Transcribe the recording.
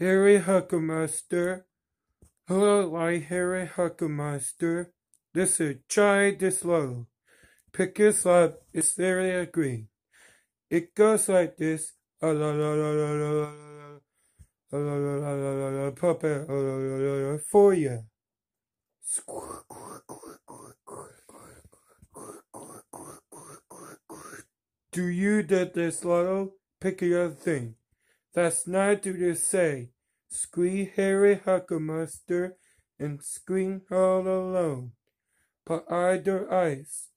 Henry Hugglemonster. Hello, I Henry Hugglemonster. This is Chai This Low. Pick this up, it's very green. It goes like this. Puppet for you. Do you did this lotto? Pick your thing. That's not to say. Squee Henry Hugglemonster and scream all alone. But either ice.